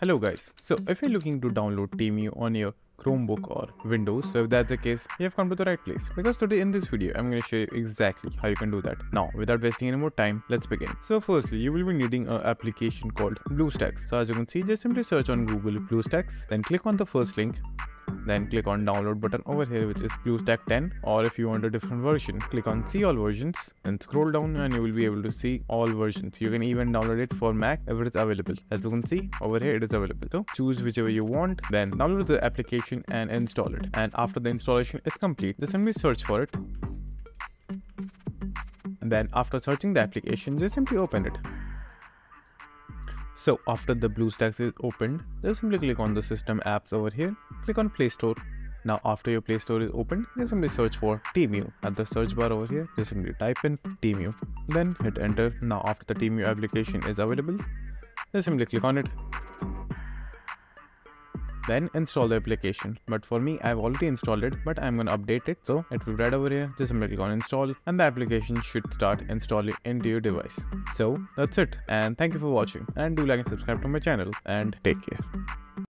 Hello guys, so if you're looking to download Temu on your Chromebook or Windows, so if that's the case, you have come to the right place. Because today in this video, I'm going to show you exactly how you can do that. Now, without wasting any more time, let's begin. So firstly, you will be needing an application called BlueStacks. So as you can see, just simply search on Google BlueStacks, then click on the first link then click on download button over here which is BlueStack 10 or if you want a different version click on see all versions and scroll down and you will be able to see all versions. You can even download it for Mac if it is available. As you can see over here it is available. So choose whichever you want then download the application and install it. And after the installation is complete just simply search for it. And then after searching the application just simply open it so after the BlueStacks is opened, just simply click on the system apps over here, click on Play Store. Now after your Play Store is opened, just simply search for Temu. At the search bar over here, just simply type in Temu. Then hit enter. Now after the Temu application is available, just simply click on it then install the application. But for me i've already installed it but i'm gonna update it so it will be right over here. Just simply click on install and the application should start installing into your device. So that's it and thank you for watching and do like and subscribe to my channel and take care